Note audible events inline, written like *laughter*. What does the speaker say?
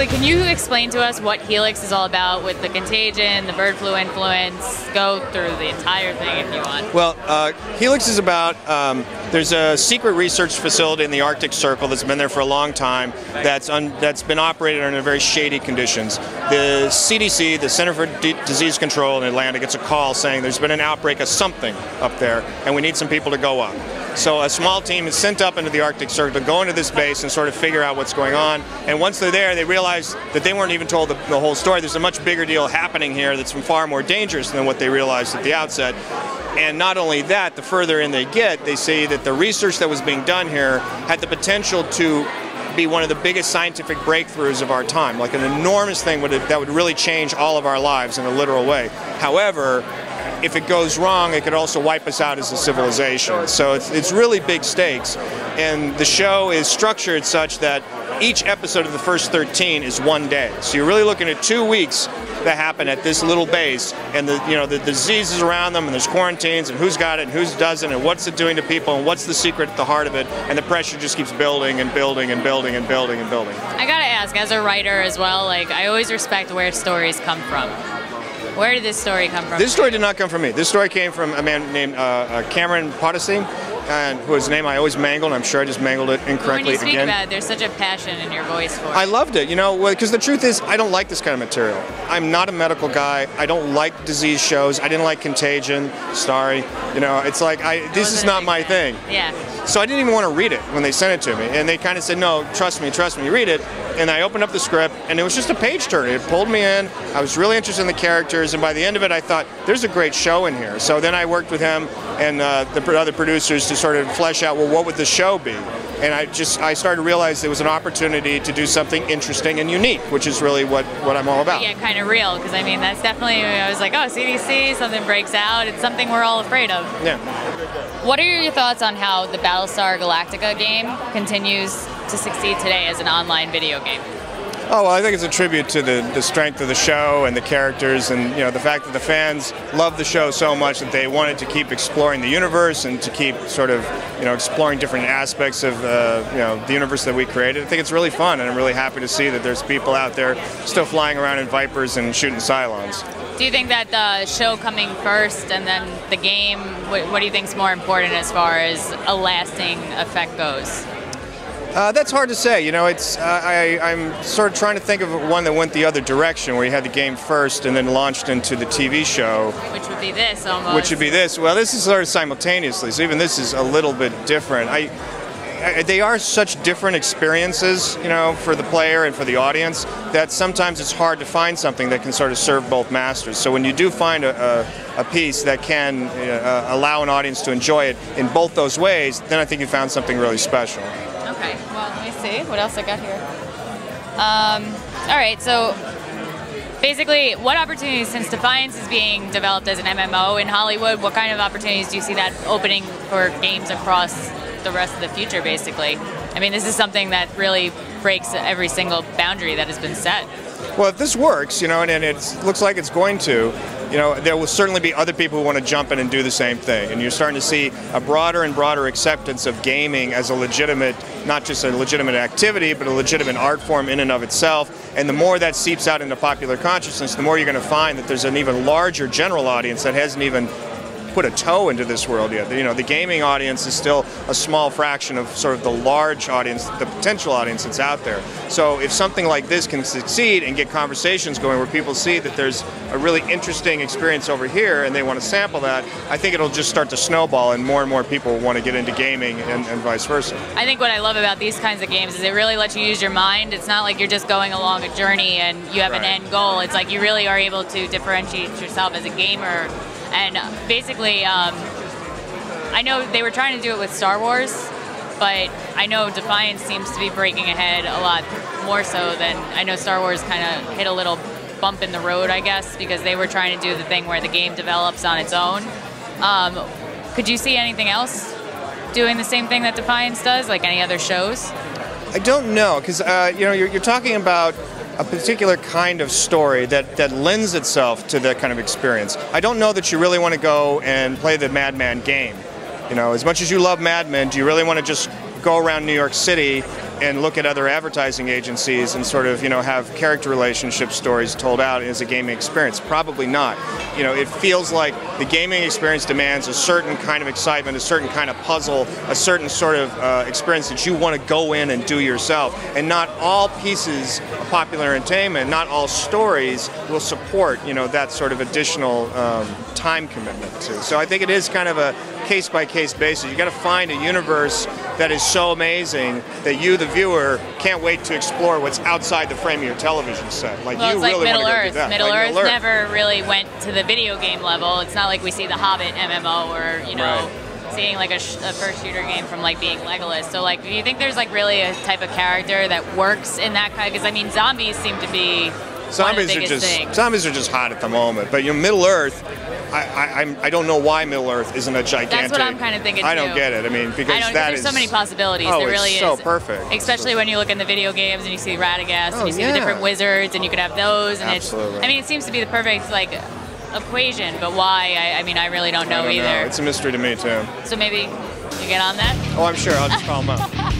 basically, can you explain to us what Helix is all about with the contagion, the bird flu influence? Go through the entire thing if you want. Well, uh, Helix is about um, there's a secret research facility in the Arctic Circle that's been there for a long time that's that's been operated under very shady conditions. The CDC, the Center for D Disease Control in Atlanta, gets a call saying there's been an outbreak of something up there, and we need some people to go up. So a small team is sent up into the Arctic Circle to go into this base and sort of figure out what's going on. And once they're there, they realize that they weren't even told the, the whole story. There's a much bigger deal happening here that's far more dangerous than what they realized at the outset. And not only that, the further in they get, they see that the research that was being done here had the potential to be one of the biggest scientific breakthroughs of our time, like an enormous thing would, that would really change all of our lives in a literal way. However, if it goes wrong, it could also wipe us out as a civilization. So it's, it's really big stakes. And the show is structured such that each episode of the first 13 is one day. So you're really looking at two weeks that happen at this little base, and the you know the, the diseases around them, and there's quarantines, and who's got it, and who's doesn't, and what's it doing to people, and what's the secret at the heart of it, and the pressure just keeps building and building and building and building and building. I gotta ask, as a writer as well, like I always respect where stories come from. Where did this story come from? This story did not come from me. This story came from a man named uh, uh, Cameron Potassi, and whose name I always mangle, and I'm sure I just mangled it incorrectly when you speak again. about it, there's such a passion in your voice for it. I loved it, you know, because the truth is, I don't like this kind of material. I'm not a medical guy. I don't like disease shows. I didn't like Contagion. Sorry, you know, it's like I. This is not my fan. thing. Yeah. So I didn't even want to read it when they sent it to me, and they kind of said, "No, trust me, trust me, read it." And I opened up the script, and it was just a page turner. It pulled me in. I was really interested in the characters, and by the end of it, I thought, "There's a great show in here." So then I worked with him and uh, the other producers to sort of flesh out, well, what would the show be? And I just I started to realize there was an opportunity to do something interesting and unique, which is really what what I'm all about. Yeah, kind of real, because I mean, that's definitely, I was like, oh, CDC, something breaks out. It's something we're all afraid of. Yeah. What are your thoughts on how the Battlestar Galactica game continues to succeed today as an online video game? Oh well, I think it's a tribute to the, the strength of the show and the characters, and you know the fact that the fans love the show so much that they wanted to keep exploring the universe and to keep sort of you know exploring different aspects of uh, you know the universe that we created. I think it's really fun, and I'm really happy to see that there's people out there still flying around in Vipers and shooting Cylons. Do you think that the show coming first and then the game, what, what do you think is more important as far as a lasting effect goes? Uh, that's hard to say. You know, it's uh, I, I'm sort of trying to think of one that went the other direction, where you had the game first and then launched into the TV show. Which would be this almost. which would be this. Well, this is sort of simultaneously, so even this is a little bit different. I, I, they are such different experiences, you know, for the player and for the audience that sometimes it's hard to find something that can sort of serve both masters. So when you do find a, a, a piece that can uh, allow an audience to enjoy it in both those ways, then I think you found something really special. Okay, well, let me see what else I got here. Um, all right, so basically, what opportunities, since Defiance is being developed as an MMO in Hollywood, what kind of opportunities do you see that opening for games across the rest of the future, basically? I mean, this is something that really breaks every single boundary that has been set. Well, if this works, you know, and, and it looks like it's going to, you know, there will certainly be other people who want to jump in and do the same thing. And you're starting to see a broader and broader acceptance of gaming as a legitimate, not just a legitimate activity, but a legitimate art form in and of itself. And the more that seeps out into popular consciousness, the more you're going to find that there's an even larger general audience that hasn't even put a toe into this world yet. You know, the gaming audience is still a small fraction of sort of the large audience, the potential audience that's out there. So if something like this can succeed and get conversations going where people see that there's a really interesting experience over here and they want to sample that, I think it'll just start to snowball and more and more people want to get into gaming and, and vice versa. I think what I love about these kinds of games is it really lets you use your mind. It's not like you're just going along a journey and you have an end goal. It's like you really are able to differentiate yourself as a gamer. And uh, basically, um, I know they were trying to do it with Star Wars, but I know Defiance seems to be breaking ahead a lot more so than I know Star Wars kind of hit a little bump in the road, I guess, because they were trying to do the thing where the game develops on its own. Um, could you see anything else doing the same thing that Defiance does, like any other shows? I don't know because uh, you know you're, you're talking about a particular kind of story that, that lends itself to that kind of experience. I don't know that you really want to go and play the Mad Men game. You know, as much as you love Mad Men, do you really want to just go around New York City and look at other advertising agencies and sort of you know have character relationship stories told out as a gaming experience? Probably not. You know, it feels like the gaming experience demands a certain kind of excitement, a certain kind of puzzle, a certain sort of uh, experience that you want to go in and do yourself. And not all pieces of popular entertainment, not all stories will support you know that sort of additional um, time commitment to. So I think it is kind of a case by case basis. You got to find a universe that is so amazing that you, the viewer, can't wait to explore what's outside the frame of your television set. Like well, you it's like really Middle want to Earth. go do that. Middle like Earth Middle Earth. never really went to the video game level. It's not like we see the Hobbit MMO or you know. Right. Seeing like a, sh- a first shooter game from like being Legolas, so like, do you think there's like really a type of character that works in that kind? Because I mean, zombies seem to be Zombies one of the are just things. zombies are just hot at the moment. But you know, Middle Earth, I, I, I'm, don't know why Middle Earth isn't a gigantic. That's what I'm kind of thinking. I don't too. get it. I mean, because I don't, that there's is so many possibilities. Oh, there it's really so is. perfect. Especially when you look in the video games and you see Radagast Oh, and you see yeah. the different wizards and you could have those and Absolutely. it's. I mean, it seems to be the perfect like equation, but why? I, I mean, I really don't know I don't either. know. It's a mystery to me too. So maybe you get on that. Oh, I'm sure. I'll just call them up. *laughs*